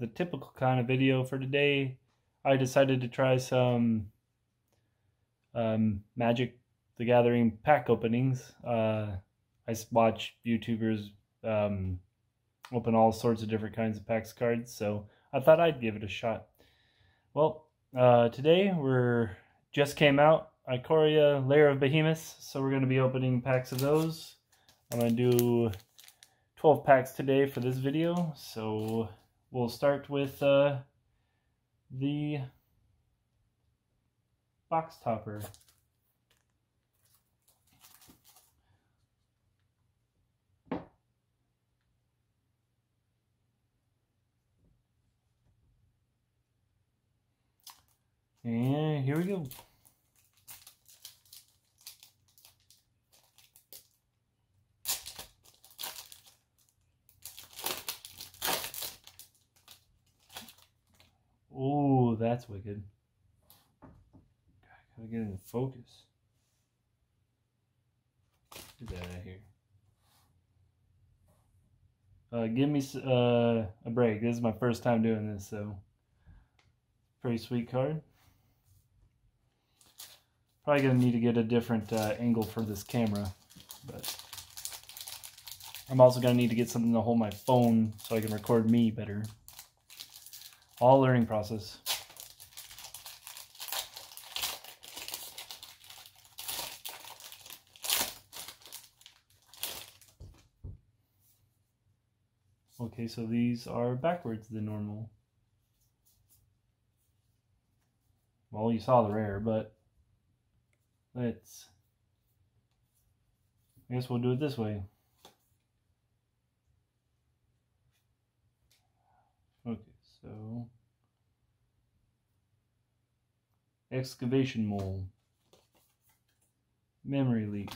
the typical kind of video for today. I decided to try some um, Magic the Gathering pack openings. Uh, I watch YouTubers um, open all sorts of different kinds of packs cards, so I thought I'd give it a shot. Well, uh, today we're just came out Ikoria Lair of Behemoths, so we're going to be opening packs of those. I'm going to do 12 packs today for this video, so we'll start with uh, the box topper. And here we go. Oh, that's wicked. gotta get in focus. Get that out here. Uh, give me uh, a break. This is my first time doing this, so pretty sweet card. Probably gonna need to get a different uh, angle for this camera, but I'm also gonna need to get something to hold my phone so I can record me better. All learning process. Okay, so these are backwards than normal. Well, you saw the rare, but let's, I guess we'll do it this way. Okay, so, excavation mole, memory leak,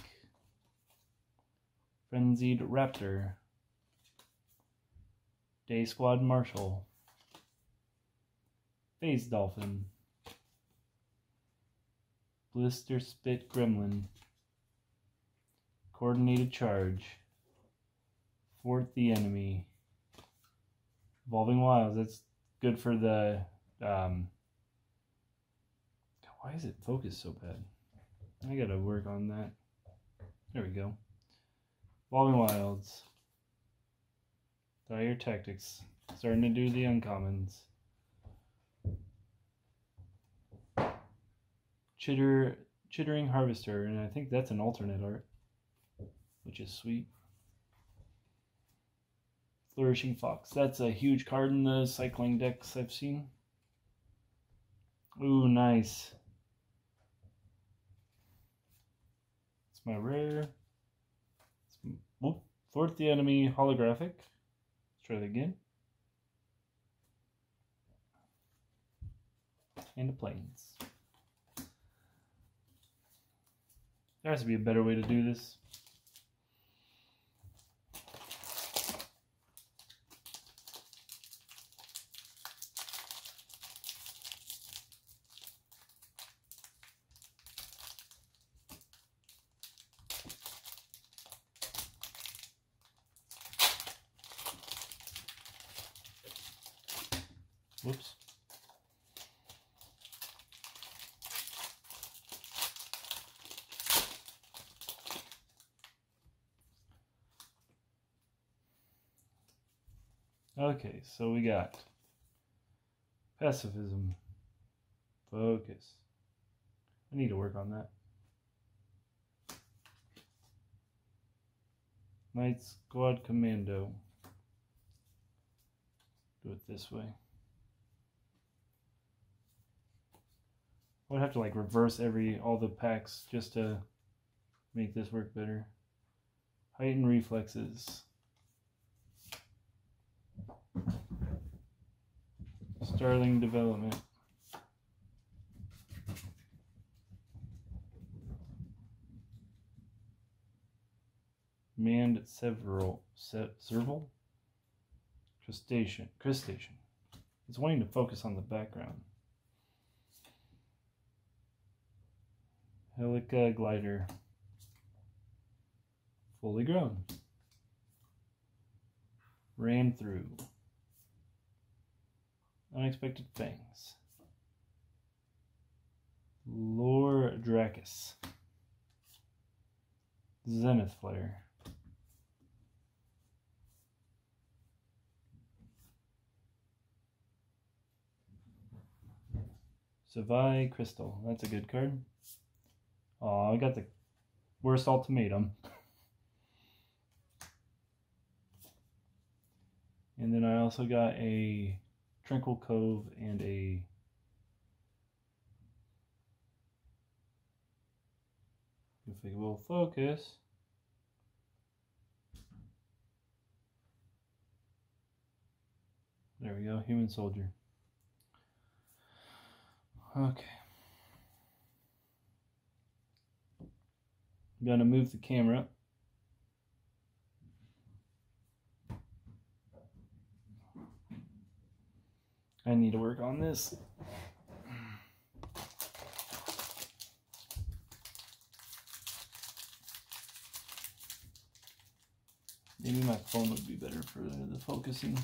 frenzied raptor, day squad marshal, phase dolphin, Blister Spit Gremlin. Coordinated Charge. Thwart the Enemy. Evolving Wilds. That's good for the. Um, why is it focused so bad? I gotta work on that. There we go. Evolving Wilds. Dire Tactics. Starting to do the uncommons. Chitter Chittering Harvester, and I think that's an alternate art, which is sweet. Flourishing Fox. That's a huge card in the cycling decks I've seen. Ooh, nice. It's my rare. It's, whoop, Thwart the Enemy holographic. Let's try that again. And the plains. There has to be a better way to do this. Whoops. Okay, so we got pacifism, focus. I need to work on that. Night Squad Commando. Do it this way. Would have to like reverse every all the packs just to make this work better. Heightened reflexes. Startling Development. Maned several se serval crustacean crustacean. It's wanting to focus on the background. Helica glider. Fully grown. Ram Through. Unexpected Fangs. Lore Drakkis. Zenith Flare. Savai Crystal. That's a good card. Oh, I got the worst ultimatum. And then I also got a Tranquil Cove and a if will focus. There we go, human soldier. Okay. I'm gonna move the camera. I need to work on this. Maybe my phone would be better for the focusing.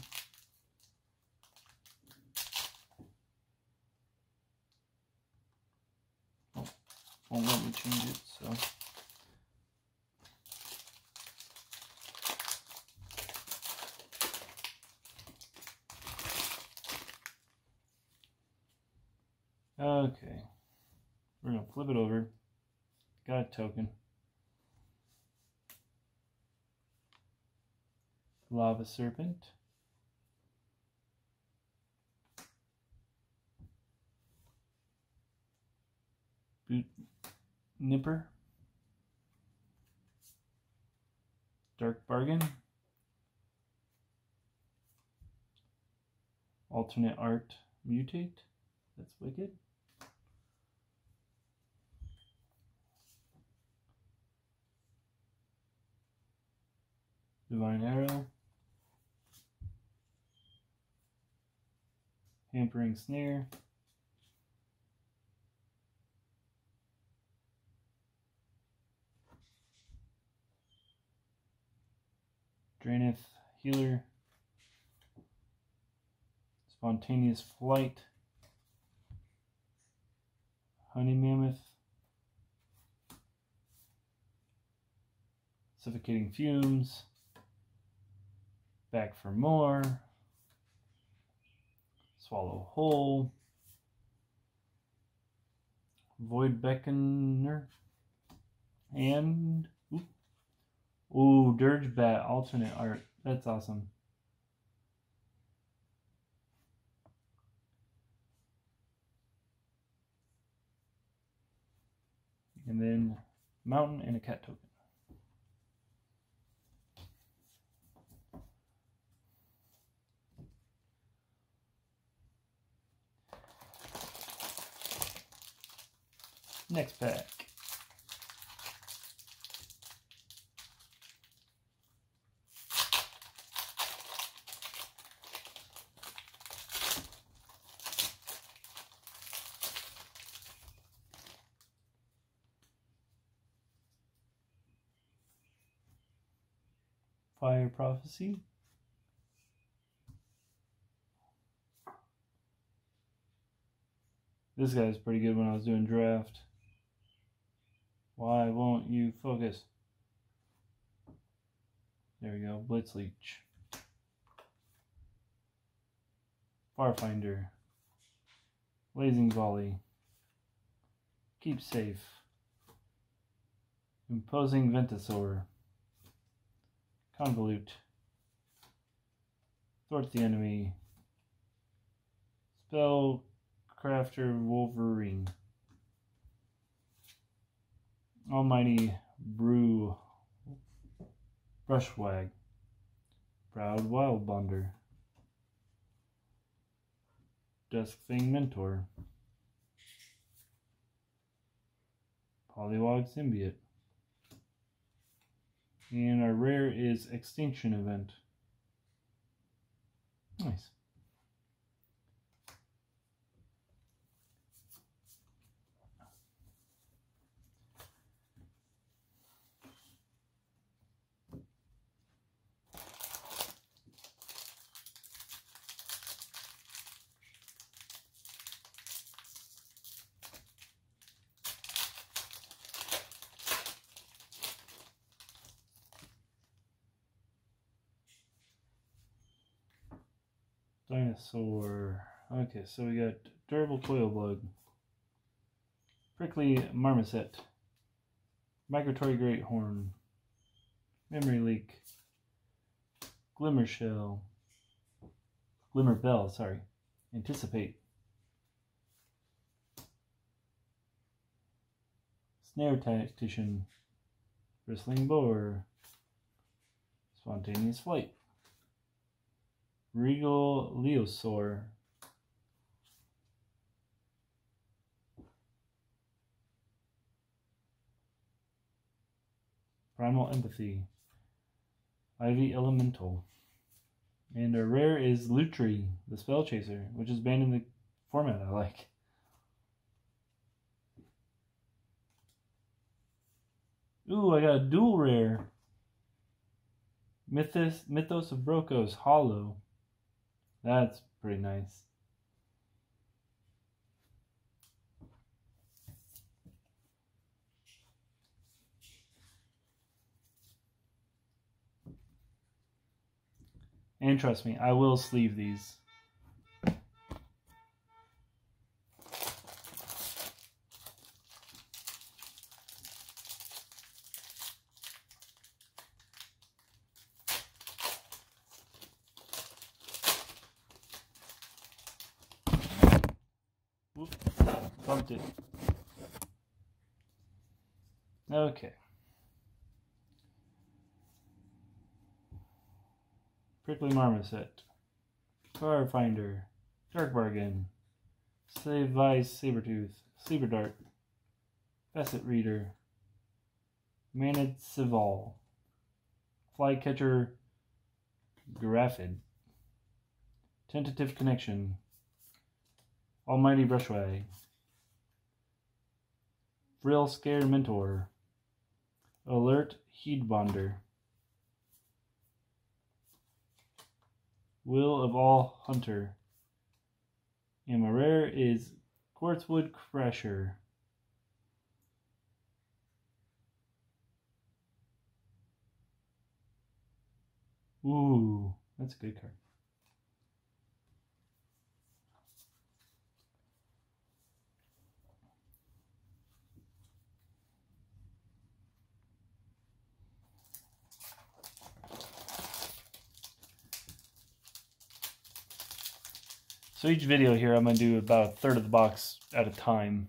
Oh, won't let me change it, so. Okay. We're going to flip it over. Got a token. Lava Serpent. Boot Nipper. Dark Bargain. Alternate Art Mutate. That's wicked. Divine Arrow. Hampering Snare. Drannith Healer. Spontaneous Flight. Honey Mammoth. Suffocating Fumes. Back for more. Swallow whole. Void Beckoner. And ooh, ooh, Dirge Bat alternate art. That's awesome. And then mountain and a cat token. Next pack. Fire Prophecy. This guy's pretty good when I was doing draft. Why won't you focus? There we go, Blitz Leech. Farfinder. Blazing Volley. Keep safe. Imposing Vantasaur. Convolute. Thwart the enemy. Spell Crafter Wolverine. Almighty Brew Brushwag Proud Wildbonder Duskfang Mentor Pollywog Symbiote and our rare is Extinction Event. Nice. Dinosaur. Okay, so we got Durable Coil Bug, Prickly Marmoset, Migratory Great Horn, Memory Leak, Glimmer Shell, Glimmer Bell, sorry, Anticipate, Snare Tactician, Bristling Boar, Spontaneous Flight, Regal Leosaur, Primal Empathy, Ivy Elemental, and our rare is Lutri, the Spell Chaser, which is banned in the format I like. Ooh, I got a dual rare. Mythos, Mythos of Brokkos, Hollow. That's pretty nice. And trust me, I will sleeve these. It. Okay. Prickly Marmoset, Farfinder, Dark Bargain, Save Vice Sabertooth, Sleeper Dart, Facet Reader, Maned Serval, Flycatcher. Giraffid, Tentative Connection, Almighty Brushwag, Frill Scare Mentor, Alert Heedbonder. Will of All Hunter. And my rare is Quartzwood Crusher. Ooh, that's a good card. So each video here, I'm going to do about a third of the box at a time.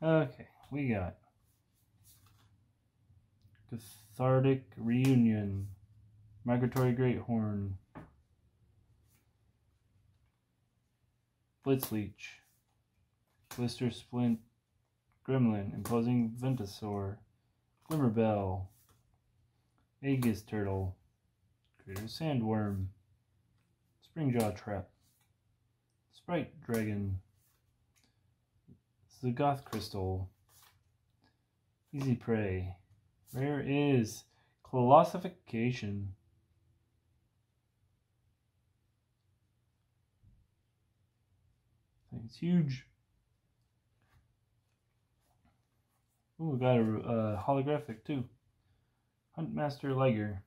Okay, we got Cathartic Reunion, Migratory Great Horn, Blitzleech, Blister Splint, Gremlin, Imposing Vantasaur, Glimmerbell, Aegis Turtle, Crater Sandworm, Springjaw Trap, Sprite Dragon, Zagoth Crystal, Easy Prey. Rare is Colossification. It's huge. Ooh, we got a uh, holographic too. Huntmaster Liger.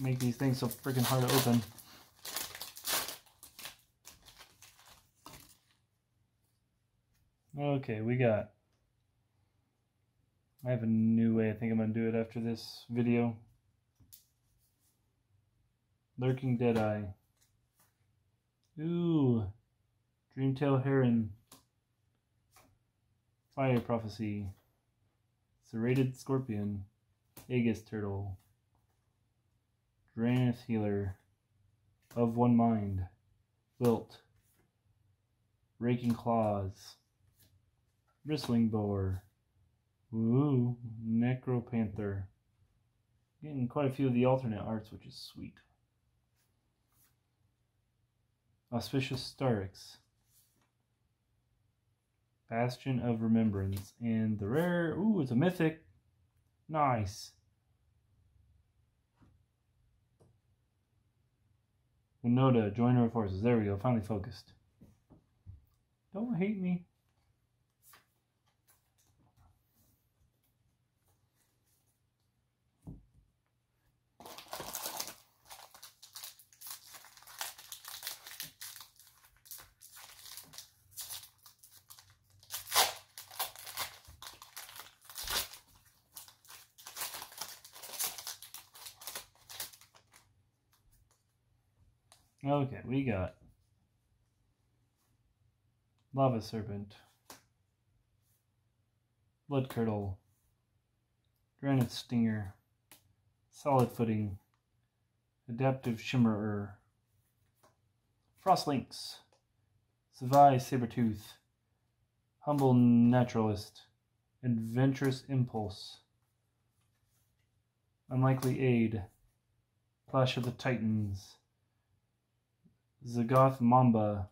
Make these things so freaking hard to open. Okay, we got. I have a new way I think I'm going to do it after this video. Lurking Deadeye. Ooh. Dreamtail Heron. Fire Prophecy. Serrated Scorpion. Aegis Turtle. Drannith Healer, Of One Mind, Wilt, Raking Claws, Bristling Boar, Ooh, Necropanther. Getting quite a few of the alternate arts, which is sweet. Auspicious Starix. Bastion of Remembrance. And the rare, ooh, it's a mythic. Nice. Winota, joiner of forces. There we go, finally focused. Don't hate me. Okay, we got Lava Serpent, Blood Curdle, Granite Stinger, Solid Footing, Adaptive Shimmerer, Frost Lynx, Savai Sabertooth, Humble Naturalist, Adventurous Impulse, Unlikely Aid, Clash of the Titans, Zagoth Mamba,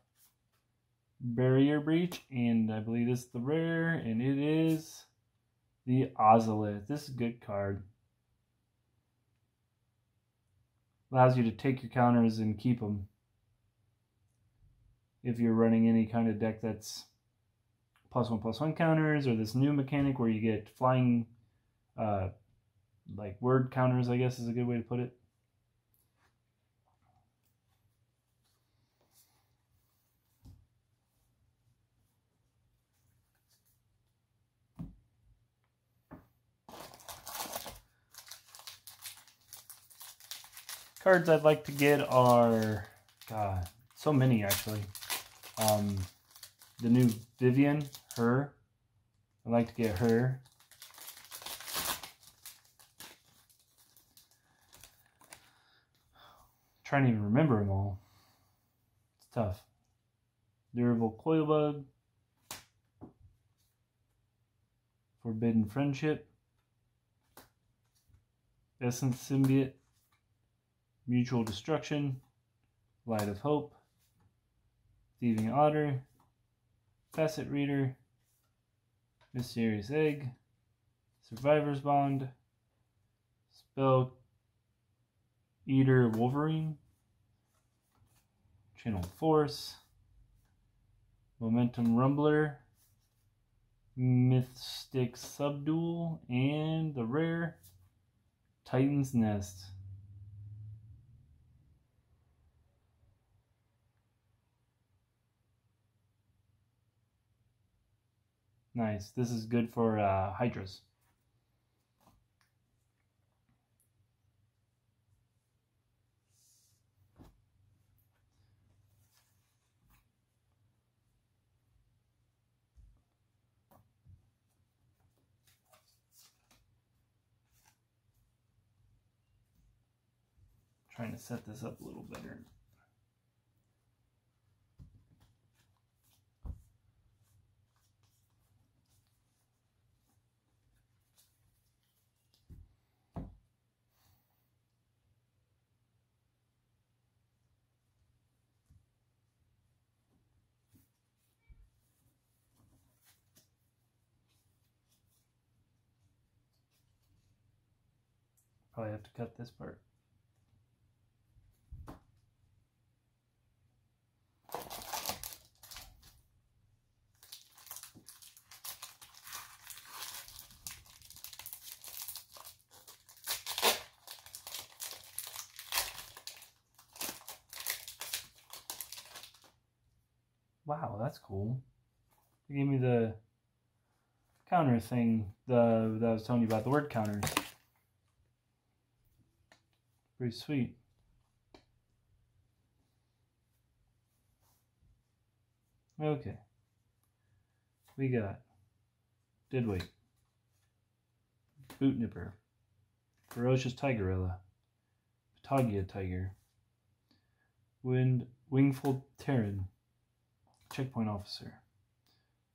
Barrier Breach, and I believe this is the rare, and it is the Ozolith. This is a good card. Allows you to take your counters and keep them. If you're running any kind of deck that's plus one plus one counters, or this new mechanic where you get flying, uh, like word counters, I guess is a good way to put it. Cards I'd like to get are, God, so many actually. Um, the new Vivien, her. I'd like to get her. trying to even remember them all. It's tough. Durable coil bug. Forbidden Friendship. Essence Symbiote. Mutual Destruction, Light of Hope, Thieving Otter, Facet Reader, Mysterious Egg, Survivor's Bond, Spell Eater Wolverine, Channel Force, Momentum Rumbler, Mystic Subdual, and the rare Titan's Nest. Nice. This is good for uh, hydras. Trying to set this up a little better. Probably have to cut this part. Wow, that's cool. They gave me the counter thing the that I was telling you about the word counters. Pretty sweet. Okay. We got Deadweight, Boot Nipper, Ferocious Tigorilla, Patagia Tiger, Wind Wingfold Pteron, Checkpoint Officer,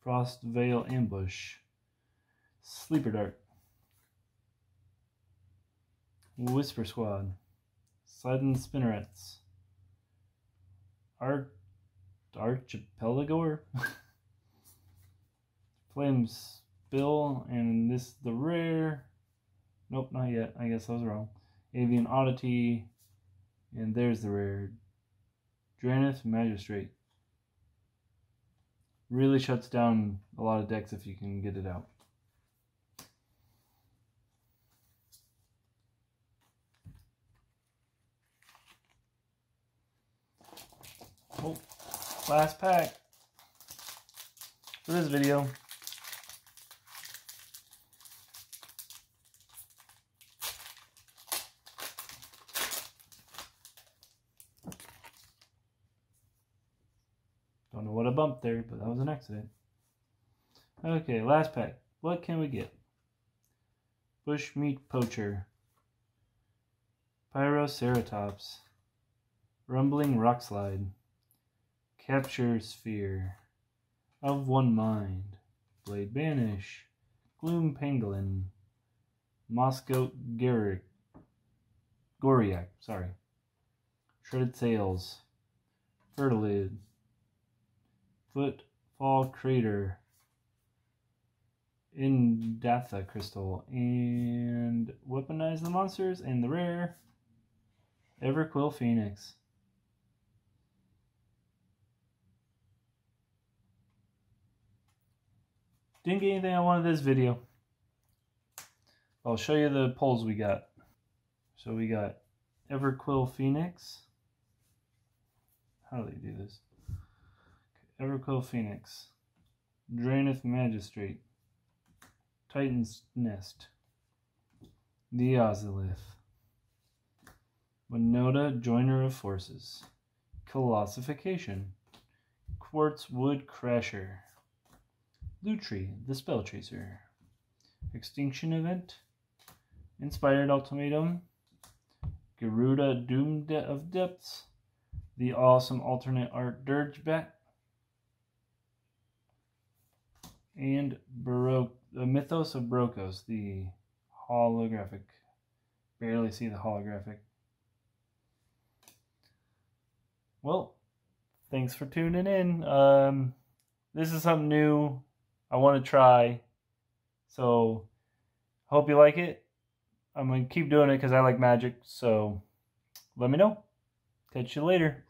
Frost Veil Ambush, Sleeper Dart. Whisper Squad. Sudden Spinnerets. Arch Archipelagore. Flame Spill, and this the rare. Nope, not yet. I guess I was wrong. Avian Oddity, and there's the rare. Drannith Magistrate. Really shuts down a lot of decks if you can get it out. Last pack for this video. Don't know what I bumped there, but that was an accident. Okay, last pack. What can we get? Bushmeat Poacher. Pyroceratops. Rumbling Rockslide. Capture Sphere. Of One Mind. Blade Banish. Gloom Pangolin. Mosscoat Garrick. Goriak, sorry. Shredded Sails. Fertilid. Footfall Crater, Indatha Crystal, and Weaponize the Monsters, and the rare Everquill Phoenix. Didn't get anything I wanted this video. I'll show you the pulls we got. So we got Everquill Phoenix. How do they do this? Everquill Phoenix, Drannith Magistrate, Titan's Nest, the Ozolith, Winota Joiner of Forces, Colossification, Quartzwood Crusher, Lutri, the Spell Chaser, Extinction Event, Inspired Ultimatum, Gyruda Doom De of Depths, the awesome alternate art Dirge Bat, and Baroque, the Mythos of Brokkos, the holographic. Barely see the holographic. Well, thanks for tuning in. Um, this is something new I want to try. So, hope you like it. I'm going to keep doing it because I like magic. So, let me know. Catch you later.